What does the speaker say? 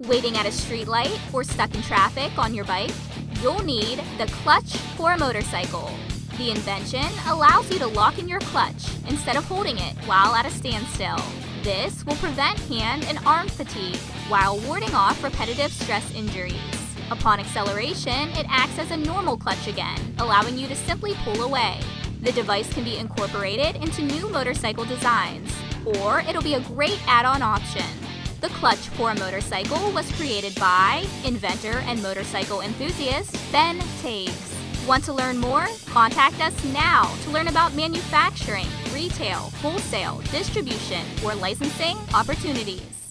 Waiting at a streetlight or stuck in traffic on your bike? You'll need the clutch for a motorcycle. The invention allows you to lock in your clutch instead of holding it while at a standstill. This will prevent hand and arm fatigue while warding off repetitive stress injuries. Upon acceleration, it acts as a normal clutch again, allowing you to simply pull away. The device can be incorporated into new motorcycle designs, or it'll be a great add-on option. The clutch for a motorcycle was created by inventor and motorcycle enthusiast Ben Taves. Want to learn more? Contact us now to learn about manufacturing, retail, wholesale, distribution, or licensing opportunities.